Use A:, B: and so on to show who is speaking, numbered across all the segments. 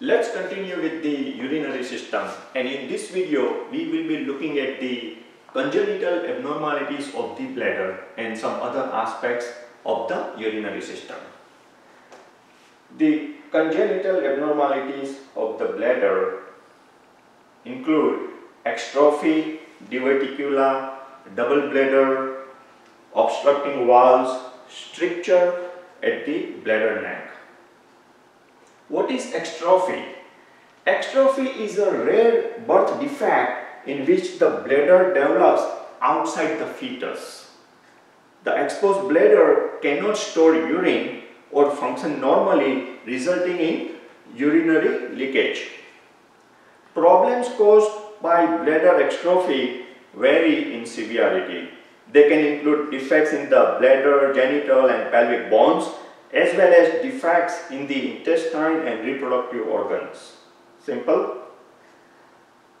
A: Let's continue with the urinary system and in this video we will be looking at the congenital abnormalities of the bladder and some other aspects of the urinary system. The congenital abnormalities of the bladder include exstrophy, diverticula, double bladder, obstructing valves, stricture at the bladder neck. What is exstrophy? Exstrophy is a rare birth defect in which the bladder develops outside the fetus. The exposed bladder cannot store urine or function normally resulting in urinary leakage. Problems caused by bladder exstrophy vary in severity. They can include defects in the bladder, genital and pelvic bones as well as defects in the intestine and reproductive organs. Simple.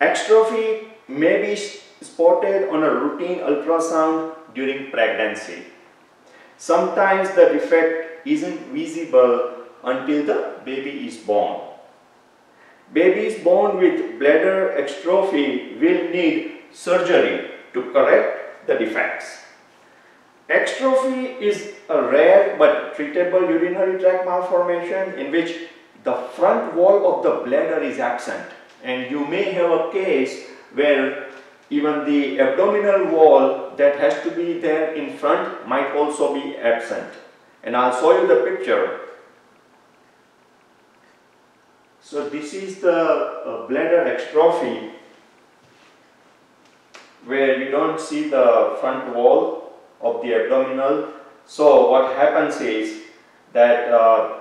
A: Exstrophy may be spotted on a routine ultrasound during pregnancy. Sometimes the defect isn't visible until the baby is born. Babies born with bladder exstrophy will need surgery to correct the defects. Exstrophy is a rare but treatable urinary tract malformation in which the front wall of the bladder is absent. And you may have a case where even the abdominal wall that has to be there in front might also be absent. And I'll show you the picture. So this is the uh, bladder exstrophy where you don't see the front wall of the abdominal. So what happens is that uh,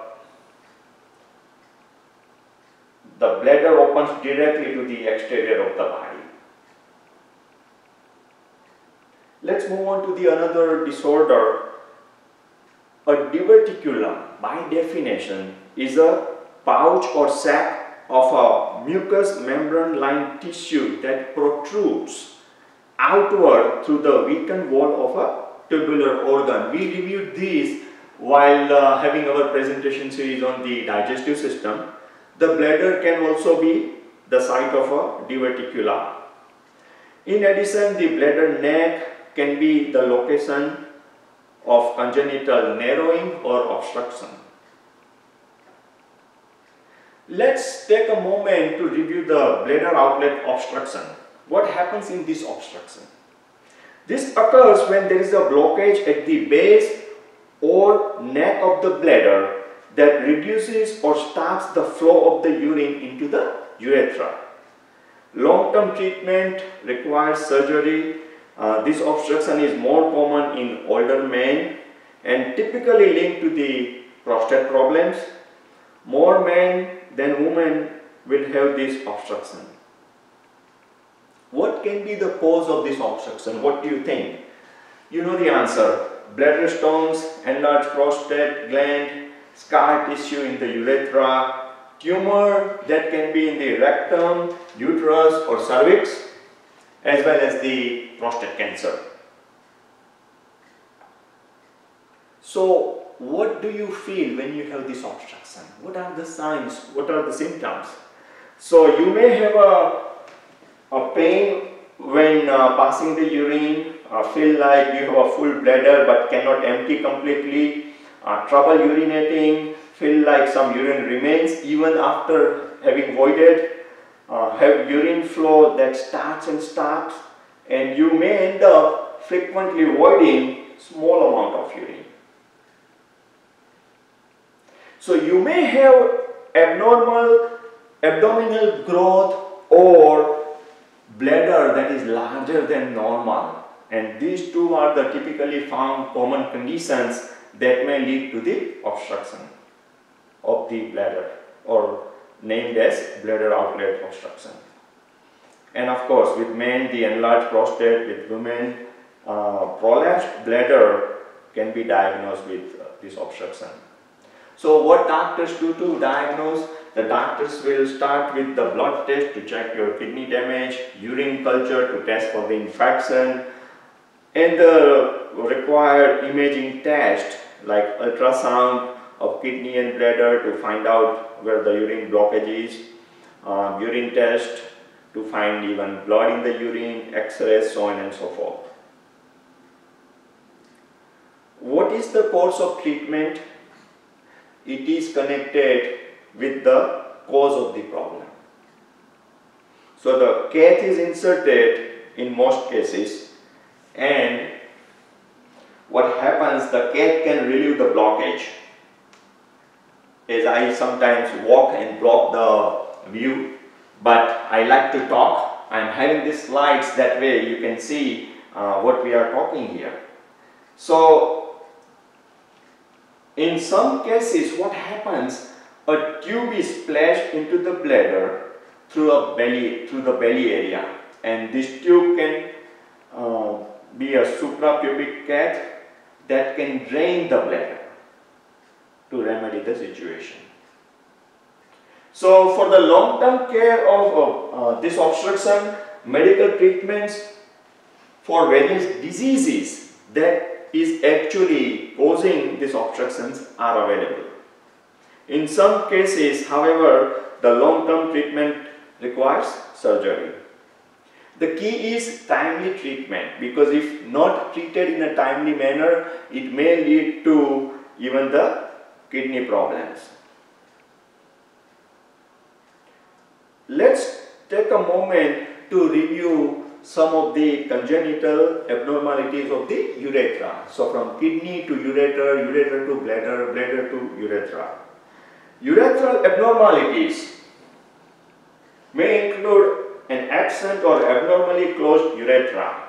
A: the bladder opens directly to the exterior of the body. Let's move on to the another disorder. A diverticulum, by definition, is a pouch or sac of a mucous membrane lined tissue that protrudes outward through the weakened wall of a tubular organ. We reviewed these while uh, having our presentation series on the digestive system. The bladder can also be the site of a diverticula. In addition, the bladder neck can be the location of congenital narrowing or obstruction. Let's take a moment to review the bladder outlet obstruction. What happens in this obstruction? This occurs when there is a blockage at the base or neck of the bladder that reduces or stops the flow of the urine into the urethra. Long-term treatment requires surgery. Uh, this obstruction is more common in older men and typically linked to the prostate problems. More men than women will have this obstruction. What can be the cause of this obstruction? What do you think? You know the answer. Bladder stones, enlarged prostate gland, scar tissue in the urethra, tumor that can be in the rectum, uterus or cervix, as well as the prostate cancer. So, what do you feel when you have this obstruction? What are the signs? What are the symptoms? So, you may have a a pain when uh, passing the urine, uh, feel like you have a full bladder but cannot empty completely, uh, trouble urinating, feel like some urine remains even after having voided, uh, have urine flow that starts and stops, and you may end up frequently voiding small amount of urine. So you may have abnormal abdominal growth or bladder that is larger than normal and these two are the typically found common conditions that may lead to the obstruction of the bladder or named as bladder outlet obstruction. And of course with men the enlarged prostate, with women uh, prolapsed bladder can be diagnosed with uh, this obstruction. So what doctors do to diagnose the doctors will start with the blood test to check your kidney damage, urine culture to test for the infection, and the required imaging test like ultrasound of kidney and bladder to find out where the urine blockage is, uh, urine test to find even blood in the urine, x-rays, so on and so forth. What is the course of treatment? It is connected with the cause of the problem. So the cath is inserted in most cases and what happens the cath can relieve the blockage. As I sometimes walk and block the view but I like to talk. I'm having these slides that way you can see uh, what we are talking here. So in some cases what happens a tube is splashed into the bladder through a belly through the belly area and this tube can uh, be a suprapubic cath that can drain the bladder to remedy the situation. So for the long-term care of uh, this obstruction, medical treatments for various diseases that is actually causing these obstructions are available. In some cases, however, the long-term treatment requires surgery. The key is timely treatment because if not treated in a timely manner, it may lead to even the kidney problems. Let's take a moment to review some of the congenital abnormalities of the urethra. So from kidney to ureter, ureter to bladder, bladder to urethra. Urethral abnormalities may include an absent or abnormally closed urethra.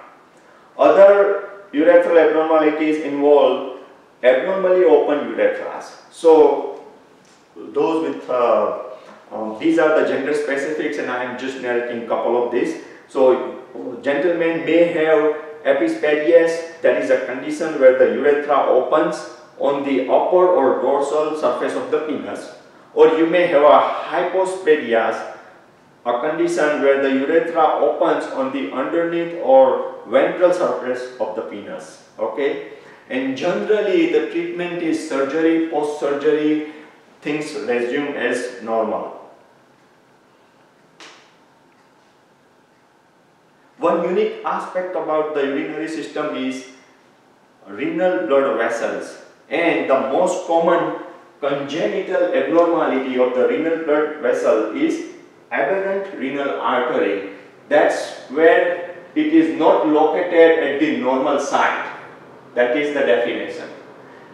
A: Other urethral abnormalities involve abnormally open urethras. So those with, uh, um, these are the gender specifics and I am just narrating a couple of these. So gentlemen may have epispadias, that is a condition where the urethra opens on the upper or dorsal surface of the penis. Or you may have a hypospadias, a condition where the urethra opens on the underneath or ventral surface of the penis. Okay, and generally the treatment is surgery, post-surgery, things resume as normal. One unique aspect about the urinary system is renal blood vessels and the most common congenital abnormality of the renal blood vessel is aberrant renal artery. That's where it is not located at the normal site. That is the definition.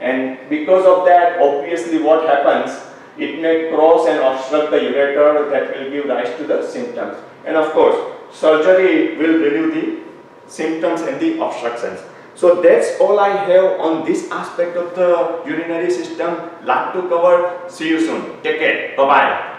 A: And because of that, obviously what happens, it may cross and obstruct the ureter that will give rise to the symptoms. And of course, surgery will relieve the symptoms and the obstructions. So that's all I have on this aspect of the urinary system. Like to cover. See you soon. Take care. Bye-bye.